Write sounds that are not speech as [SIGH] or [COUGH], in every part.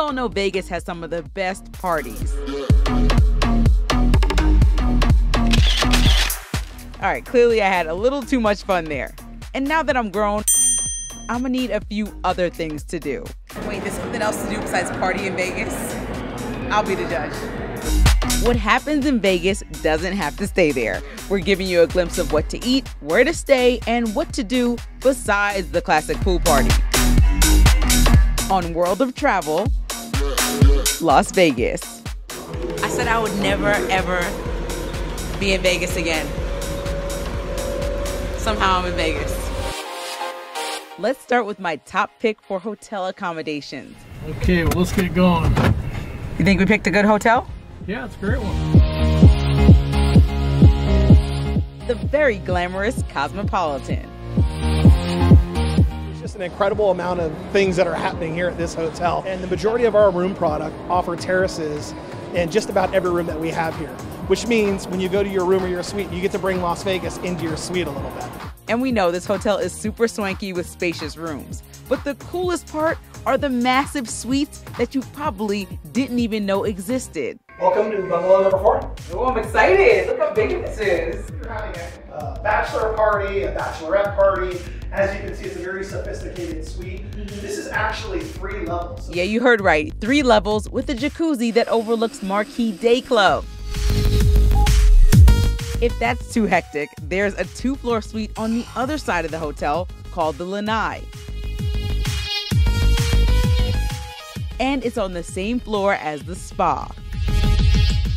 all know Vegas has some of the best parties. All right, clearly I had a little too much fun there. And now that I'm grown, I'm gonna need a few other things to do. Wait, there's something else to do besides party in Vegas? I'll be the judge. What happens in Vegas doesn't have to stay there. We're giving you a glimpse of what to eat, where to stay, and what to do besides the classic pool party. On World of Travel, Las Vegas. I said I would never, ever be in Vegas again. Somehow I'm in Vegas. Let's start with my top pick for hotel accommodations. Okay, well, let's get going. You think we picked a good hotel? Yeah, it's a great one. The very glamorous Cosmopolitan. It's just an incredible amount of things that are happening here at this hotel. And the majority of our room product offer terraces in just about every room that we have here, which means when you go to your room or your suite, you get to bring Las Vegas into your suite a little bit. And we know this hotel is super swanky with spacious rooms. But the coolest part are the massive suites that you probably didn't even know existed. Welcome to bungalow number four. Oh, I'm excited. Look how big this is. You're having a uh, bachelor party, a bachelorette party. As you can see, it's a very sophisticated suite. This is actually three levels. Yeah, you heard right. Three levels with a jacuzzi that overlooks Marquee Day Club. If that's too hectic, there's a two floor suite on the other side of the hotel called the Lanai. And it's on the same floor as the spa.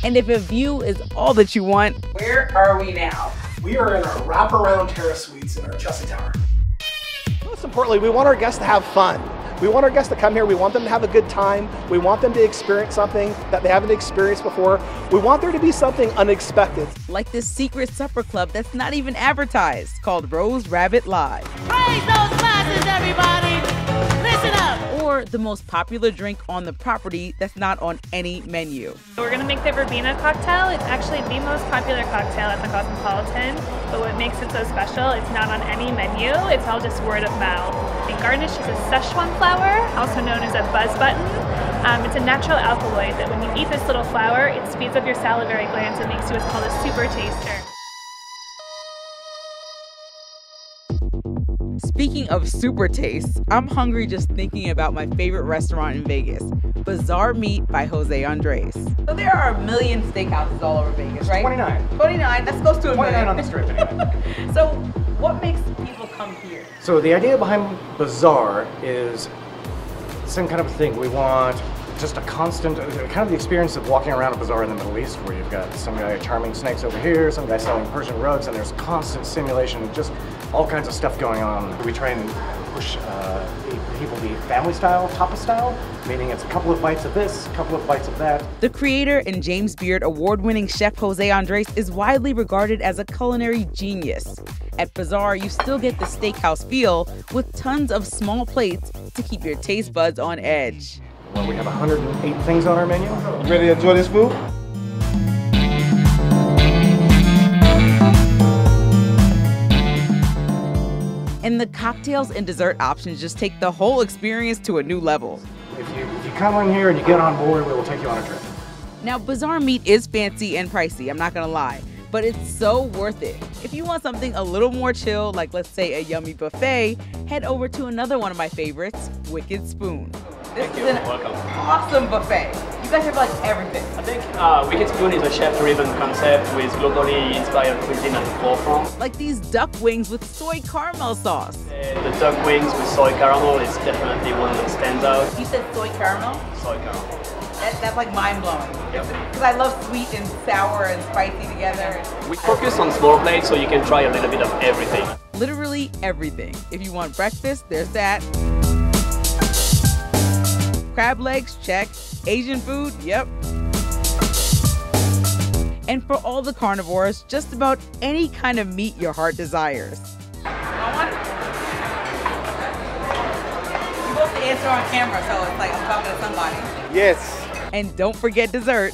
And if a view is all that you want, Where are we now? We are in our wraparound terrace suites in our Chelsea Tower. Most importantly, we want our guests to have fun. We want our guests to come here. We want them to have a good time. We want them to experience something that they haven't experienced before. We want there to be something unexpected. like this secret supper club that's not even advertised called Rose Rabbit Lie. Raise those glasses, everybody! Listen up! The most popular drink on the property that's not on any menu. We're gonna make the verbena cocktail. It's actually the most popular cocktail at the Cosmopolitan, but what makes it so special, it's not on any menu. It's all just word of mouth. The garnish is a Szechuan flower, also known as a buzz button. Um, it's a natural alkaloid that when you eat this little flower, it speeds up your salivary glands and makes you what's called a super taster. Speaking of super tastes, I'm hungry just thinking about my favorite restaurant in Vegas, Bazaar Meat by Jose Andres. So there are a million steakhouses all over Vegas, right? 29. 29. That's close to a 29 million. on the strip anyway. [LAUGHS] so what makes people come here? so the idea behind Bazaar is some kind of thing. We want just a constant, uh, kind of the experience of walking around a bazaar in the Middle East where you've got some guy charming snakes over here, some guy selling Persian rugs, and there's constant simulation, just all kinds of stuff going on. We try and push uh, people the family style, tapa style, meaning it's a couple of bites of this, a couple of bites of that. The creator and James Beard award winning chef Jose Andres is widely regarded as a culinary genius. At Bazaar, you still get the steakhouse feel with tons of small plates to keep your taste buds on edge. Well, we have 108 things on our menu. You Ready to enjoy this food? And the cocktails and dessert options just take the whole experience to a new level. If you, if you come in here and you get on board, we will take you on a trip. Now, Bazaar Meat is fancy and pricey, I'm not gonna lie, but it's so worth it. If you want something a little more chill, like let's say a yummy buffet, head over to another one of my favorites, Wicked Spoon. This is an awesome buffet. You guys have like everything. I think uh, Wicked Spoon is a chef-driven concept with globally inspired cuisine at the forefront. Like these duck wings with soy caramel sauce. Uh, the duck wings with soy caramel is definitely one that stands out. You said soy caramel? Soy caramel. That, that's like mind blowing. Because I love sweet and sour and spicy together. We focus on small plates so you can try a little bit of everything. Literally everything. If you want breakfast, there's that. Crab legs, check. Asian food, yep. And for all the carnivores, just about any kind of meat your heart desires. I want it. You're supposed to answer on camera, so it's like I'm talking to somebody. Yes. And don't forget dessert.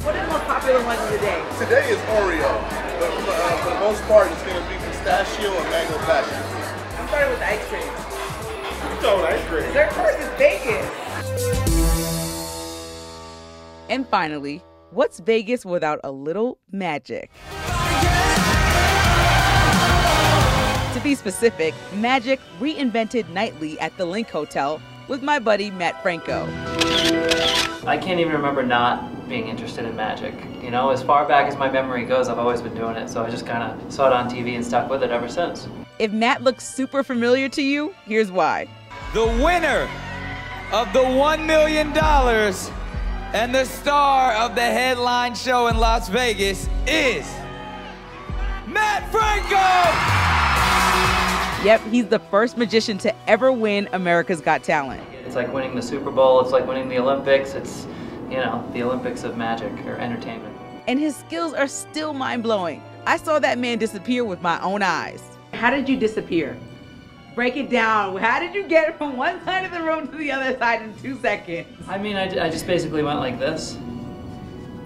What are the most popular ones of the day? Today is Oreo, but uh, for the most part, it's going to be pistachio and mango passion. I'm starting with the ice cream. Cone ice cream. Dessert course is Vegas. And finally, what's Vegas without a little magic? To be specific, magic reinvented nightly at the LINQ Hotel with my buddy Mat Franco. I can't even remember not being interested in magic. You know, as far back as my memory goes, I've always been doing it, so I just kind of saw it on TV and stuck with it ever since. If Mat looks super familiar to you, here's why. The winner of the $1 million and the star of the headline show in Las Vegas is Mat Franco! Yep, he's the first magician to ever win America's Got Talent. It's like winning the Super Bowl, it's like winning the Olympics, it's, you know, the Olympics of magic or entertainment. And his skills are still mind blowing. I saw that man disappear with my own eyes. How did you disappear? Break it down. How did you get from one side of the room to the other side in two seconds? I mean, I, I just basically went like this,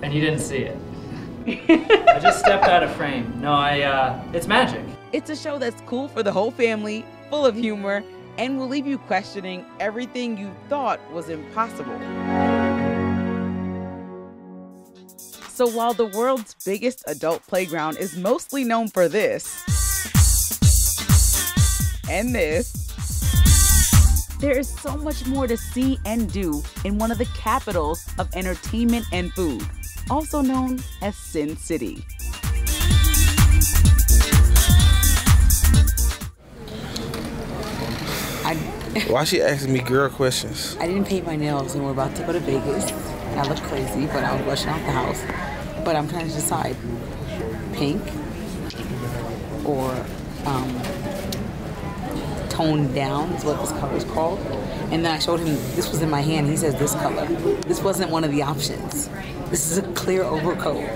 and you didn't see it. I just stepped out of frame. No, I, uh, it's magic. It's a show that's cool for the whole family, full of humor, and will leave you questioning everything you thought was impossible. So while the world's biggest adult playground is mostly known for this and this, there is so much more to see and do in one of the capitals of entertainment and food, also known as Sin City. I, [LAUGHS] Why she asking me girl questions? I didn't paint my nails and we're about to go to Vegas. I look crazy, but I was rushing out the house. But I'm trying to decide pink or um, toned down is what this color is called. And then I showed him this was in my hand. He says this color. This wasn't one of the options. This is a clear overcoat.